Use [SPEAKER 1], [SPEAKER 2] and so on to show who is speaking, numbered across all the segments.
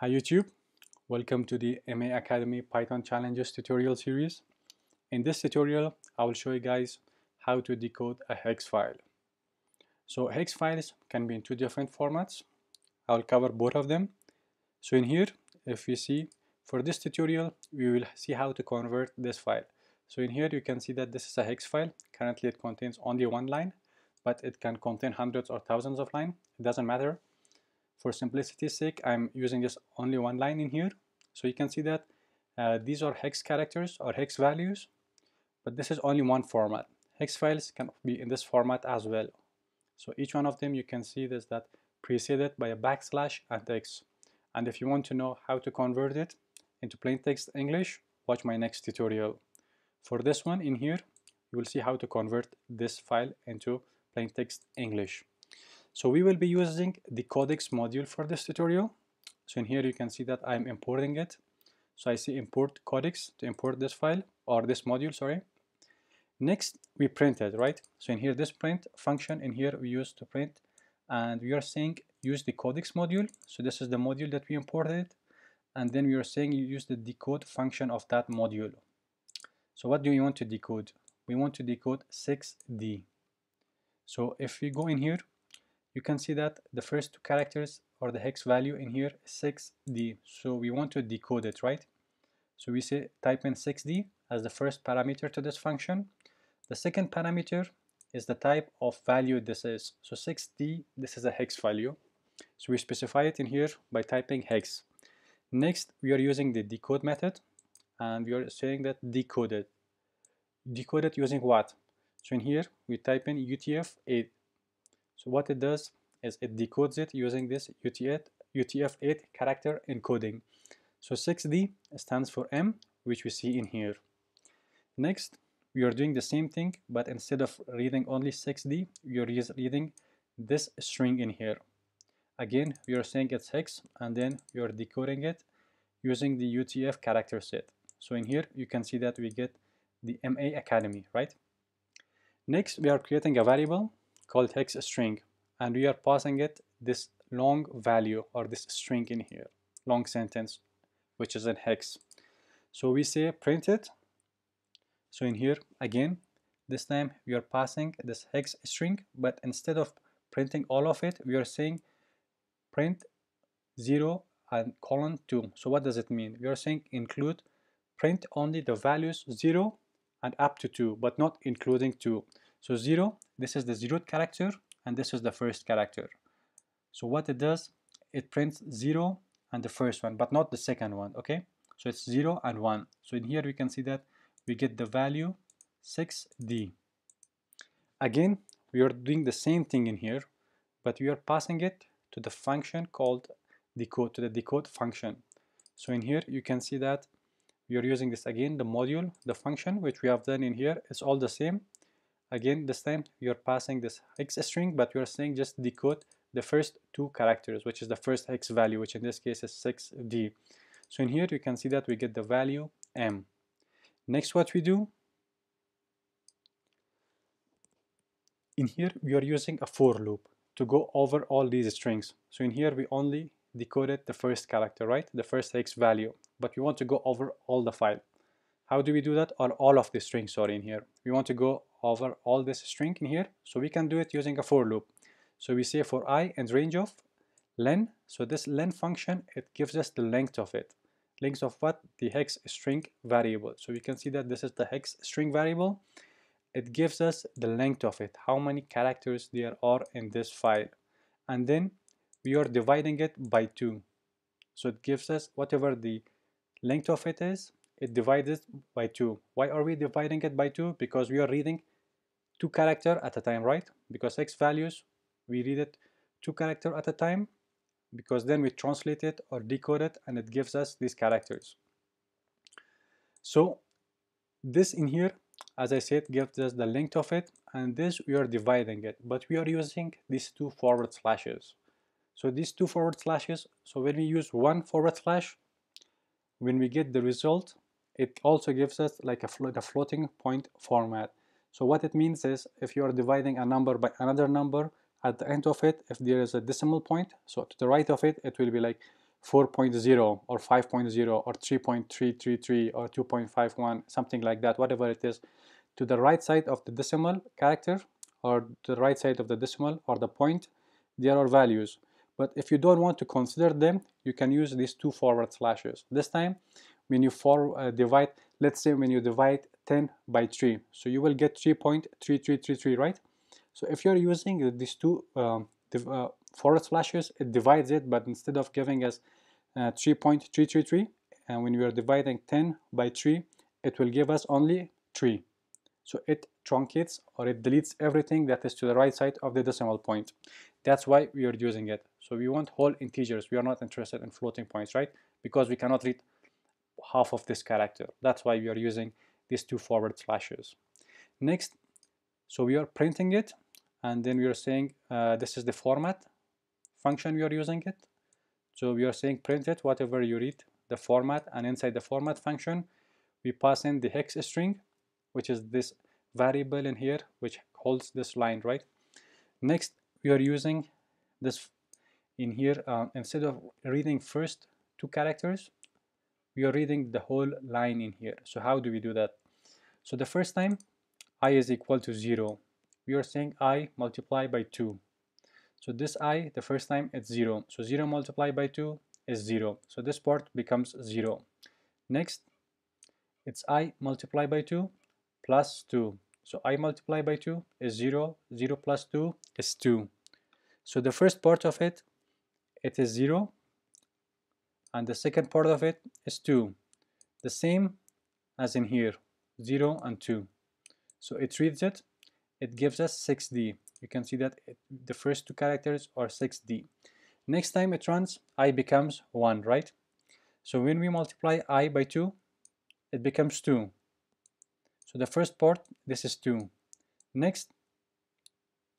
[SPEAKER 1] Hi YouTube, welcome to the MA Academy Python Challenges tutorial series. In this tutorial, I will show you guys how to decode a hex file. So hex files can be in two different formats. I will cover both of them. So in here, if you see, for this tutorial, we will see how to convert this file. So in here, you can see that this is a hex file. Currently, it contains only one line, but it can contain hundreds or thousands of lines. It doesn't matter for simplicity's sake, I'm using just only one line in here. So you can see that uh, these are hex characters or hex values, but this is only one format. Hex files can be in this format as well. So each one of them you can see this that preceded by a backslash and x. And if you want to know how to convert it into plain text English, watch my next tutorial. For this one in here, you will see how to convert this file into plain text English. So we will be using the codecs module for this tutorial. So in here you can see that I'm importing it. So I see import codecs to import this file or this module, sorry. Next, we print it, right? So in here, this print function in here we use to print and we are saying use the codecs module. So this is the module that we imported. And then we are saying you use the decode function of that module. So what do we want to decode? We want to decode 6D. So if we go in here, you can see that the first two characters or the hex value in here 6d so we want to decode it right? So we say type in 6d as the first parameter to this function. The second parameter is the type of value this is. So 6d this is a hex value. So we specify it in here by typing hex. Next we are using the decode method and we are saying that decoded decoded using what? So in here we type in utf-8 so what it does is it decodes it using this UTF-8 character encoding. So 6D stands for M, which we see in here. Next, we are doing the same thing, but instead of reading only 6D, we are reading this string in here. Again, we are saying it's hex, and then we are decoding it using the UTF character set. So in here, you can see that we get the MA Academy, right? Next, we are creating a variable called hex string and we are passing it this long value or this string in here long sentence which is in hex. So we say print it. So in here again this time we are passing this hex string but instead of printing all of it we are saying print 0 and colon 2 so what does it mean? We are saying include print only the values 0 and up to 2 but not including 2 so 0 this is the zeroth character and this is the first character. So what it does, it prints 0 and the first one, but not the second one, okay? So it's 0 and 1. So in here we can see that we get the value 6D. Again, we are doing the same thing in here, but we are passing it to the function called decode, to the decode function. So in here you can see that we are using this again, the module, the function which we have done in here is all the same, Again, this time you're passing this hex string, but you're saying just decode the first two characters, which is the first hex value, which in this case is 6d. So in here you can see that we get the value m. Next what we do, in here we are using a for loop to go over all these strings. So in here we only decoded the first character, right? The first hex value, but we want to go over all the file. How do we do that? All of the strings are in here. We want to go over all this string in here. So we can do it using a for loop. So we say for i and range of len. So this len function, it gives us the length of it. Length of what? The hex string variable. So we can see that this is the hex string variable. It gives us the length of it, how many characters there are in this file. And then we are dividing it by 2. So it gives us whatever the length of it is, it divides it by 2. Why are we dividing it by 2? Because we are reading two character at a time, right? Because x values, we read it two character at a time because then we translate it or decode it and it gives us these characters. So this in here, as I said, gives us the length of it and this we are dividing it, but we are using these two forward slashes. So these two forward slashes, so when we use one forward slash, when we get the result, it also gives us like a, flo floating point format. So what it means is if you are dividing a number by another number, at the end of it, if there is a decimal point, so to the right of it, it will be like 4.0 or 5.0 or 3.333 or 2.51 something like that whatever it is. To the right side of the decimal character or the right side of the decimal or the point there are values. But if you don't want to consider them you can use these two forward slashes. This time when you for, uh, divide let's say when you divide 10 by 3 so you will get 3.3333 right? So if you're using these two um, uh, forward slashes it divides it but instead of giving us uh, 3.333 and when we are dividing 10 by 3 it will give us only 3 so it truncates or it deletes everything that is to the right side of the decimal point. That's why we are using it. So we want whole integers. We are not interested in floating points right? Because we cannot read half of this character. That's why we are using these two forward slashes. Next so we are printing it and then we are saying uh, this is the format function we are using it. So we are saying print it whatever you read the format and inside the format function we pass in the hex string which is this variable in here which holds this line right? Next we are using this in here uh, instead of reading first two characters we are reading the whole line in here. So how do we do that? So the first time i is equal to 0 we are saying i multiply by 2 so this i the first time it's 0 so 0 multiplied by 2 is 0 so this part becomes 0 next it's i multiplied by 2 plus 2 so i multiplied by 2 is 0 0 plus 2 is 2 so the first part of it it is 0 and the second part of it is 2 the same as in here 0 and 2 so it reads it it gives us 6d you can see that it, the first two characters are 6d next time it runs i becomes 1 right? So when we multiply i by 2 it becomes 2 so the first part this is 2 next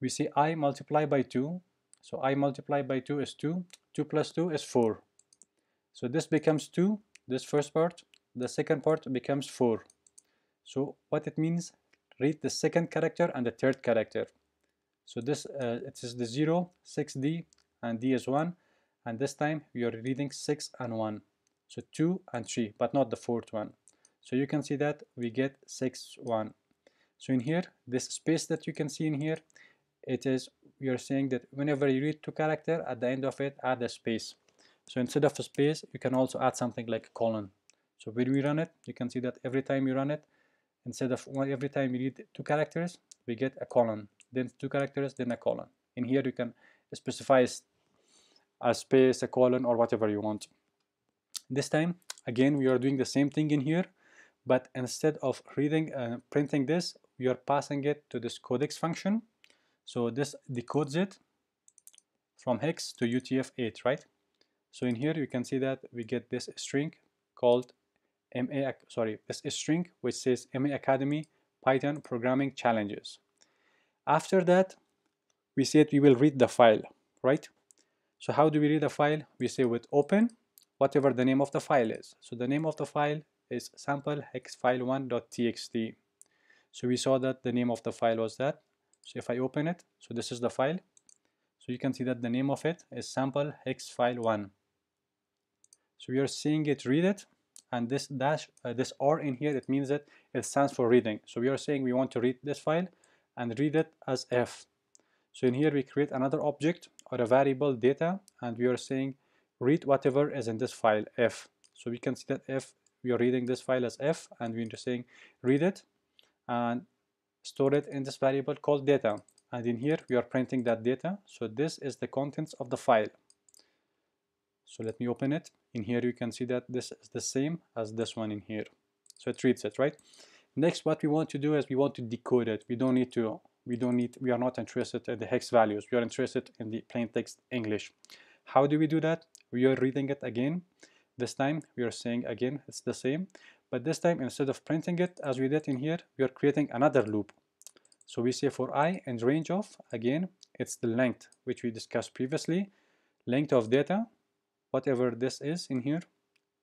[SPEAKER 1] we see i multiply by 2 so i multiply by 2 is 2 2 plus 2 is 4 so this becomes 2 this first part the second part becomes 4 so what it means read the second character and the third character. So this uh, it is the 0 6d and d is 1 and this time we are reading 6 and 1 so 2 and 3 but not the fourth one. So you can see that we get 6 1 so in here this space that you can see in here it is we are saying that whenever you read two character at the end of it add a space so instead of a space you can also add something like a colon. So when we run it you can see that every time you run it instead of one, every time you read two characters we get a colon. Then two characters then a colon. In here you can specify a space a colon or whatever you want. This time again we are doing the same thing in here but instead of reading uh, printing this we are passing it to this codecs function. So this decodes it from hex to UTF-8 right so in here you can see that we get this string called MA, sorry, this string which says MA Academy Python Programming Challenges. After that, we said we will read the file, right? So how do we read the file? We say with open, whatever the name of the file is. So the name of the file is sample hexfile1.txt. So we saw that the name of the file was that. So if I open it, so this is the file. So you can see that the name of it is sample hexfile1. So we are seeing it read it and this dash uh, this R in here it means that it stands for reading. So we are saying we want to read this file and read it as F so in here we create another object or a variable data and we are saying read whatever is in this file F so we can see that F we are reading this file as F and we're saying read it and store it in this variable called data. And in here we are printing that data. So this is the contents of the file. So let me open it in here you can see that this is the same as this one in here. So it reads it right? Next what we want to do is we want to decode it. We don't need to we don't need we are not interested in the hex values. We are interested in the plain text English. How do we do that? We are reading it again. This time we are saying again it's the same. But this time instead of printing it as we did in here we are creating another loop. So we say for i and range of again it's the length which we discussed previously. Length of data whatever this is in here.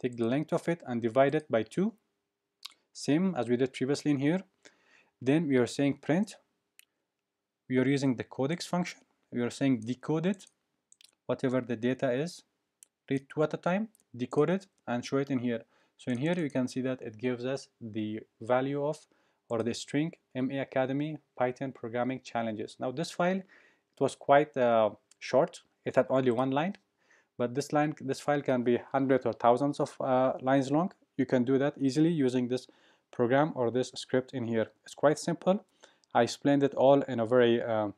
[SPEAKER 1] Take the length of it and divide it by 2 same as we did previously in here. Then we are saying print. We are using the codecs function. We are saying decode it whatever the data is. Read two at a time, decode it, and show it in here. So in here you can see that it gives us the value of or the string MA Academy Python programming challenges. Now this file, it was quite uh, short. It had only one line, but this line, this file can be hundreds or thousands of uh, lines long. You can do that easily using this program or this script in here. It's quite simple. I explained it all in a very uh,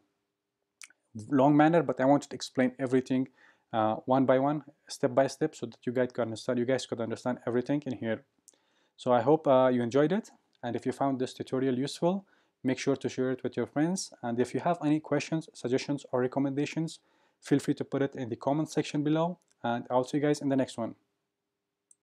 [SPEAKER 1] long manner, but I wanted to explain everything uh, one by one, step by step, so that you guys could understand. You guys could understand everything in here. So I hope uh, you enjoyed it, and if you found this tutorial useful, make sure to share it with your friends. And if you have any questions, suggestions, or recommendations, feel free to put it in the comment section below. And I'll see you guys in the next one.